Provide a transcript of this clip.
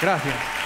Gracias.